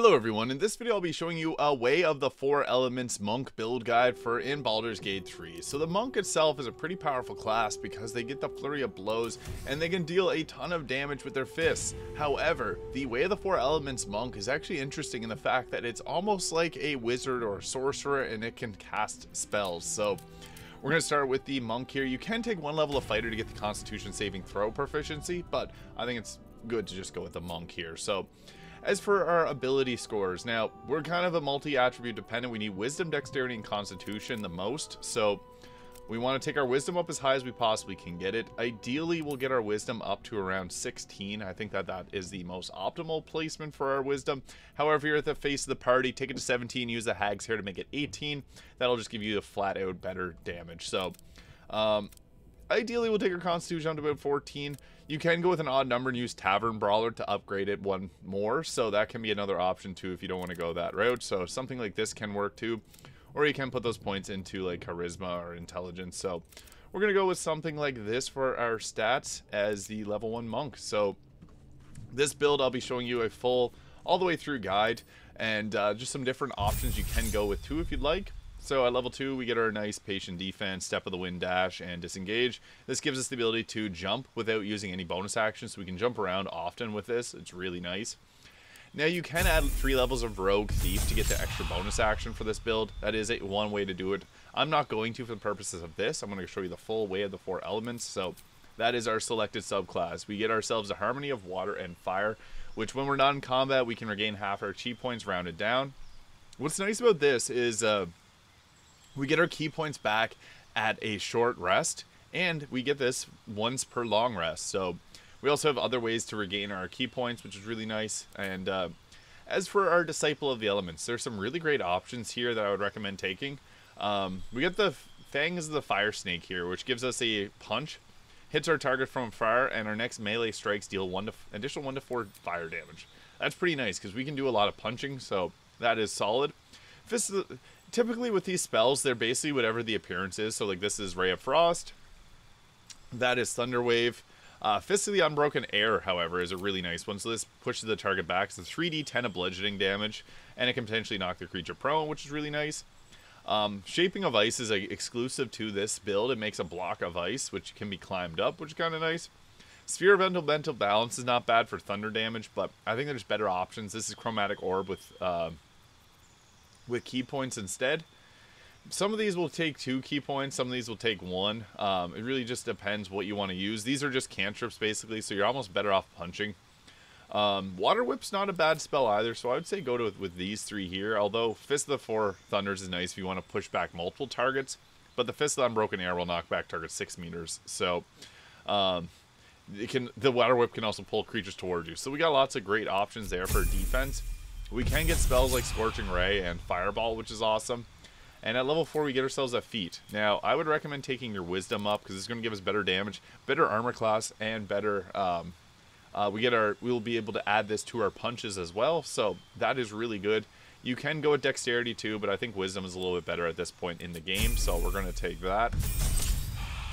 Hello everyone, in this video I'll be showing you a Way of the Four Elements Monk build guide for in Baldur's Gate 3. So the Monk itself is a pretty powerful class because they get the flurry of blows and they can deal a ton of damage with their fists. However, the Way of the Four Elements Monk is actually interesting in the fact that it's almost like a wizard or a sorcerer and it can cast spells. So we're going to start with the Monk here. You can take one level of Fighter to get the Constitution saving throw proficiency, but I think it's good to just go with the Monk here. So as for our ability scores, now we're kind of a multi-attribute dependent. We need wisdom, dexterity, and constitution the most. So we want to take our wisdom up as high as we possibly can get it. Ideally, we'll get our wisdom up to around 16. I think that that is the most optimal placement for our wisdom. However, you're at the face of the party, take it to 17, use the Hag's Hair to make it 18. That'll just give you a flat out better damage. So, um, ideally, we'll take our constitution to about 14. You can go with an odd number and use Tavern Brawler to upgrade it one more. So that can be another option too if you don't want to go that route. So something like this can work too. Or you can put those points into like Charisma or Intelligence. So we're going to go with something like this for our stats as the level 1 monk. So this build I'll be showing you a full all the way through guide and uh, just some different options you can go with too if you'd like. So at level 2, we get our nice patient defense, step of the wind dash, and disengage. This gives us the ability to jump without using any bonus actions, so we can jump around often with this. It's really nice. Now you can add 3 levels of Rogue Thief to get the extra bonus action for this build. That is a, one way to do it. I'm not going to for the purposes of this. I'm going to show you the full way of the four elements. So that is our selected subclass. We get ourselves a Harmony of Water and Fire, which when we're not in combat, we can regain half our chi points rounded down. What's nice about this is... Uh, we get our ki points back at a short rest, and we get this once per long rest. So we also have other ways to regain our ki points, which is really nice. And uh, as for our Disciple of the Elements, there's some really great options here that I would recommend taking. Um, we get the Fangs of the Fire Snake here, which gives us a punch, hits our target from fire, and our next melee strikes deal one to additional one to four fire damage. That's pretty nice because we can do a lot of punching, so that is solid. Fist of typically with these spells, they're basically whatever the appearance is. So like this is Ray of Frost. That is Thunder Wave. Uh, Fist of the Unbroken Air, however, is a really nice one. So this pushes the target back. It's a 3d 10 of bludgeoning damage, and it can potentially knock the creature prone, which is really nice. Um, Shaping of Ice is exclusive to this build. It makes a block of ice, which can be climbed up, which is kind of nice. Sphere of Elemental Balance is not bad for thunder damage, but I think there's better options. This is Chromatic Orb with uh, with ki points instead. Some of these will take two ki points, some of these will take one. Um, it really just depends what you want to use. These are just cantrips basically, so you're almost better off punching. Um, Water Whip's not a bad spell either, so I would say go to with these three here. Although Fist of the Four Thunders is nice if you want to push back multiple targets, but the Fist of the Unbroken Air will knock back targets six meters. So um, it can the Water Whip can also pull creatures towards you. So we got lots of great options there for defense. We can get spells like Scorching Ray and Fireball, which is awesome. And at level 4, we get ourselves a Feat. Now, I would recommend taking your Wisdom up, because it's going to give us better damage, better armor class, and better... Um, uh, we get our, we'll be able to add this to our punches as well, so that is really good. You can go with Dexterity too, but I think Wisdom is a little bit better at this point in the game, so we're going to take that.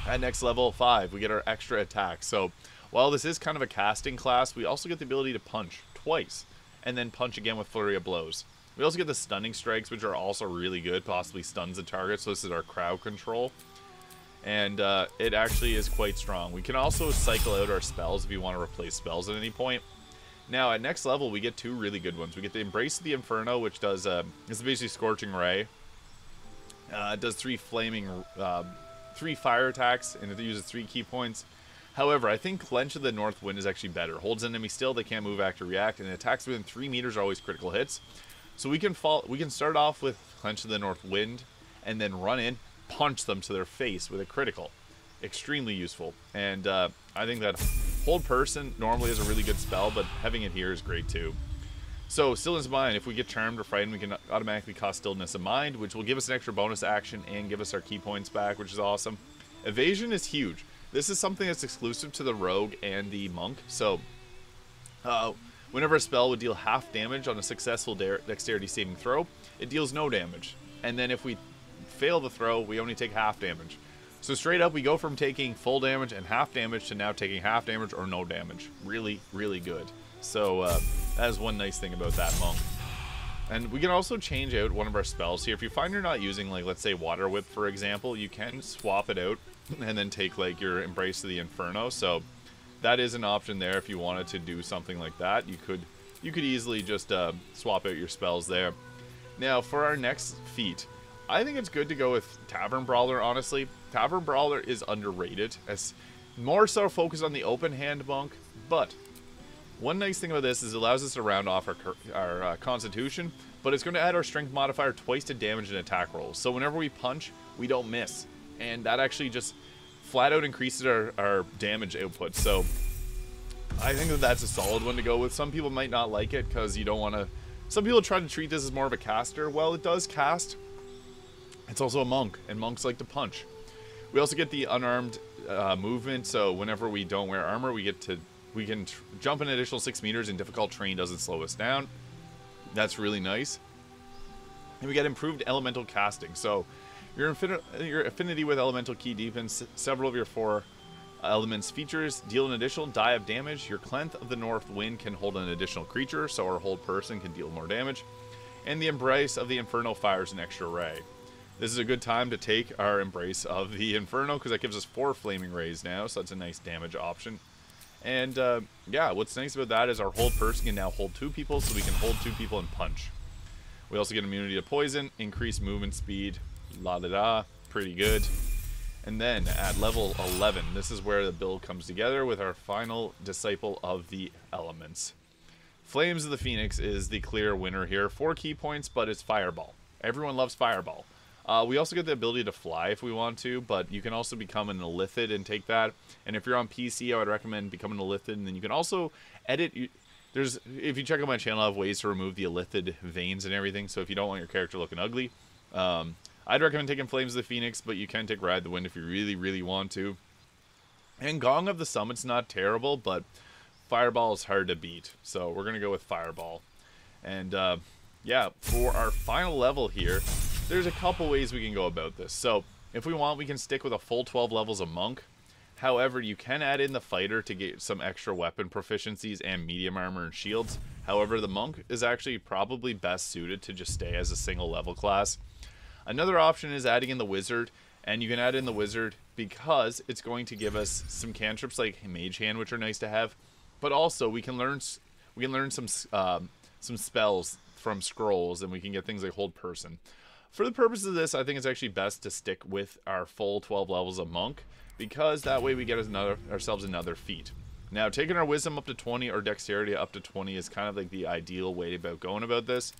At next level 5, we get our extra attack. So, while this is kind of a casting class, we also get the ability to punch twice and then punch again with Flurry of Blows. We also get the Stunning Strikes, which are also really good, possibly stuns a target, so this is our crowd control. And uh, it actually is quite strong. We can also cycle out our spells if you want to replace spells at any point. Now, at next level, we get two really good ones. We get the Embrace of the Inferno, which does, uh, it's basically Scorching Ray. Uh, it does three flaming, uh, three fire attacks, and it uses three ki points. However, I think Clench of the North Wind is actually better. Holds enemy still, they can't move, act, or react, and attacks within 3 meters are always critical hits. So we can fall, we can start off with Clench of the North Wind, and then run in, punch them to their face with a critical. Extremely useful. And uh, I think that Hold Person normally is a really good spell, but having it here is great too. So, Stillness of Mind, if we get Charmed or Frightened, we can automatically cost Stillness of Mind, which will give us an extra bonus action and give us our ki points back, which is awesome. Evasion is huge. This is something that's exclusive to the Rogue and the Monk. So, uh, whenever a spell would deal half damage on a successful dexterity saving throw, it deals no damage. And then if we fail the throw, we only take half damage. So straight up, we go from taking full damage and half damage to now taking half damage or no damage. Really, really good. So uh, that is one nice thing about that monk. And we can also change out one of our spells here. If you find you're not using, like, let's say Water Whip, for example, you can swap it out and then take, like, your Embrace of the Inferno. So that is an option there if you wanted to do something like that. You could you could easily just uh, swap out your spells there. Now, for our next feat, I think it's good to go with Tavern Brawler, honestly. Tavern Brawler is underrated, as more so focused on the open hand monk, but one nice thing about this is it allows us to round off our, our uh, constitution, but it's going to add our strength modifier twice to damage and attack rolls. So whenever we punch, we don't miss. And that actually just flat out increases our, our damage output. So I think that that's a solid one to go with. Some people might not like it because you don't want to... Some people try to treat this as more of a caster. Well, it does cast. It's also a monk, and monks like to punch. We also get the unarmed uh, movement, so whenever we don't wear armor, we get to we can jump an additional six meters, and difficult terrain doesn't slow us down. That's really nice. And we get improved elemental casting. So your, your affinity with elemental Ki deepens. Several of your four elements features deal an additional die of damage. Your Clench of the North Wind can hold an additional creature, so our hold person can deal more damage. And the Embrace of the Inferno fires an extra ray. This is a good time to take our Embrace of the Inferno because that gives us four Flaming Rays now, so that's a nice damage option. And uh, yeah, what's nice about that is our hold person can now hold two people, so we can hold two people and punch. We also get immunity to poison, increased movement speed, la da da, pretty good. And then at level 11, this is where the build comes together with our final Disciple of the Elements. Flames of the Phoenix is the clear winner here. Four ki points, but it's Fireball. Everyone loves Fireball. Uh, we also get the ability to fly if we want to, but you can also become an Illithid and take that. And if you're on PC, I would recommend becoming an Illithid. And then you can also edit. There's if you check out my channel, I have ways to remove the Illithid veins and everything. So if you don't want your character looking ugly, um, I'd recommend taking Flames of the Phoenix, but you can take Ride the Wind if you really, really want to. And Gong of the Summit's not terrible, but Fireball is hard to beat. So we're going to go with Fireball. And uh, yeah, for our final level here, there's a couple ways we can go about this. So if we want, we can stick with a full 12 levels of Monk. However, you can add in the Fighter to get some extra weapon proficiencies and medium armor and shields. However, the Monk is actually probably best suited to just stay as a single level class. Another option is adding in the wizard, and you can add in the wizard because it's going to give us some cantrips like Mage Hand, which are nice to have, but also we can learn we can learn some um, some spells from scrolls, and we can get things like Hold Person. For the purpose of this, I think it's actually best to stick with our full 12 levels of Monk, because that way we get another, ourselves another feat. Now, taking our Wisdom up to 20 or Dexterity up to 20 is kind of like the ideal way about going about this.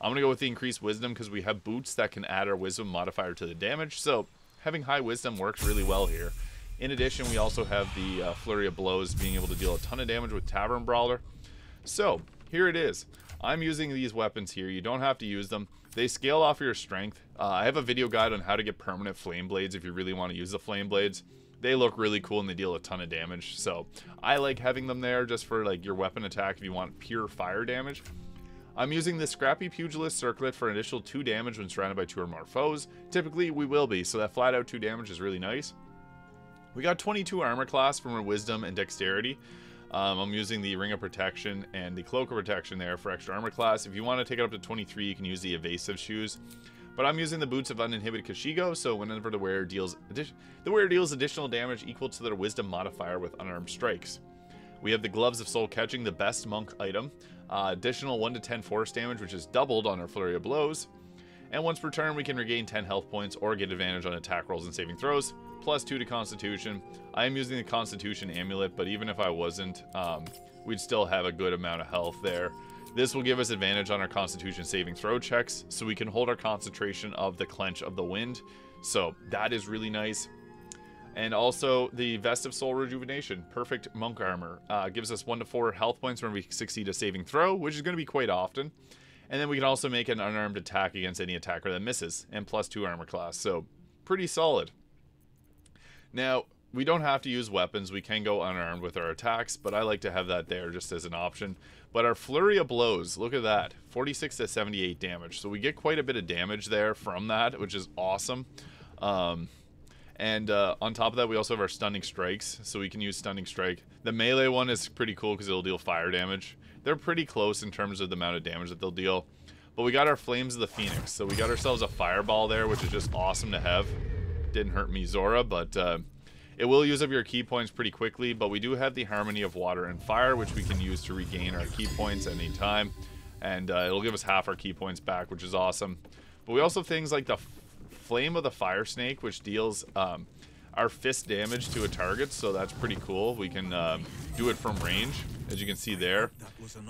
I'm going to go with the increased wisdom because we have boots that can add our wisdom modifier to the damage. So having high wisdom works really well here. In addition, we also have the uh, Flurry of Blows being able to deal a ton of damage with Tavern Brawler. So here it is. I'm using these weapons here. You don't have to use them. They scale off your strength. Uh, I have a video guide on how to get permanent flame blades if you really want to use the flame blades. They look really cool and they deal a ton of damage. So I like having them there just for like your weapon attack if you want pure fire damage. I'm using the Scrappy Pugilist Circlet for an additional 2 damage when surrounded by 2 or more foes. Typically, we will be, so that flat out 2 damage is really nice. We got 22 armor class from our Wisdom and Dexterity. Um, I'm using the Ring of Protection and the Cloak of Protection there for extra armor class. If you want to take it up to 23, you can use the Evasive Shoes. But I'm using the Boots of Uninhibited Kushigo, so whenever the wearer deals the wearer deals additional damage equal to their Wisdom modifier with unarmed strikes. We have the Gloves of Soul Catching, the best monk item. Uh, additional 1 to 10 force damage, which is doubled on our Flurry of Blows. And once per turn, we can regain 10 health points or get advantage on attack rolls and saving throws, plus 2 to Constitution. I am using the Constitution Amulet, but even if I wasn't, um, we'd still have a good amount of health there. This will give us advantage on our Constitution saving throw checks, so we can hold our concentration of the Clench of the Wind. So that is really nice. And also the Vest of Soul Rejuvenation, perfect monk armor. Uh, gives us 1 to 4 health points when we succeed a saving throw, which is going to be quite often. And then we can also make an unarmed attack against any attacker that misses, and plus 2 armor class. So pretty solid. Now, we don't have to use weapons. We can go unarmed with our attacks, but I like to have that there just as an option. But our Flurry of Blows, look at that. 46 to 78 damage. So we get quite a bit of damage there from that, which is awesome. Um, and uh, on top of that, we also have our Stunning Strikes, so we can use Stunning Strike. The melee one is pretty cool because it'll deal fire damage. They're pretty close in terms of the amount of damage that they'll deal. But we got our Flames of the Phoenix. So we got ourselves a Fireball there, which is just awesome to have. Didn't hurt me, Zora, but uh, it will use up your ki points pretty quickly. But we do have the Harmony of Water and Fire, which we can use to regain our ki points at any time. And uh, it'll give us half our ki points back, which is awesome. But we also have things like the Flame of the Fire Snake, which deals... Um, our fist damage to a target, so that's pretty cool. We can um, do it from range, as you can see there.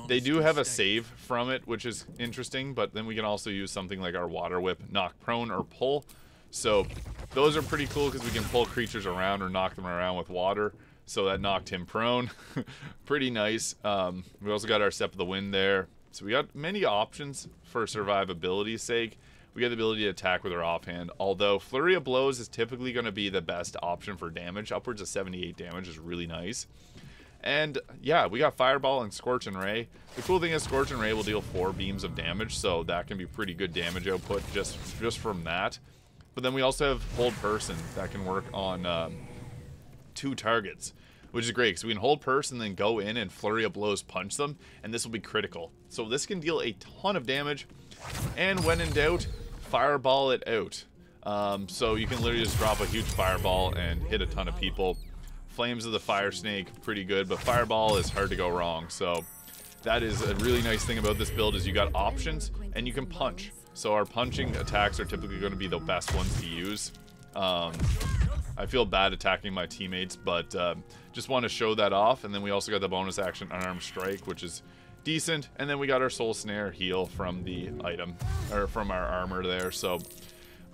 They do have a save from it, which is interesting, but then we can also use something like our Water Whip, knock prone, or pull. So those are pretty cool because we can pull creatures around or knock them around with water. So that knocked him prone. pretty nice. Um, we also got our Step of the Wind there. So we got many options for survivability's sake we get the ability to attack with our offhand. Although Flurry of Blows is typically going to be the best option for damage. Upwards of 78 damage is really nice. And yeah, we got Fireball and Scorching Ray. The cool thing is Scorching Ray will deal four beams of damage, so that can be pretty good damage output just just from that. But then we also have Hold Person that can work on um, two targets, which is great because we can hold person and then go in and Flurry of Blows punch them, and this will be critical. So this can deal a ton of damage, and when in doubt, fireball it out. Um, so you can literally just drop a huge fireball and hit a ton of people. Flames of the Fire Snake, pretty good, but fireball is hard to go wrong. So that is a really nice thing about this build is you got options and you can punch. So our punching attacks are typically going to be the best ones to use. Um, I feel bad attacking my teammates, but um, just want to show that off. And then we also got the bonus action Unarmed Strike, which is decent. And then we got our Soul Snare heal from the item, or from our armor there. So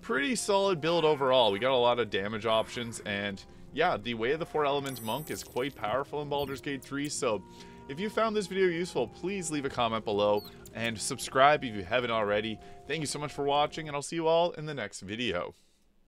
pretty solid build overall. We got a lot of damage options. And yeah, the Way of the Four Elements Monk is quite powerful in Baldur's Gate 3. So if you found this video useful, please leave a comment below and subscribe if you haven't already. Thank you so much for watching, and I'll see you all in the next video.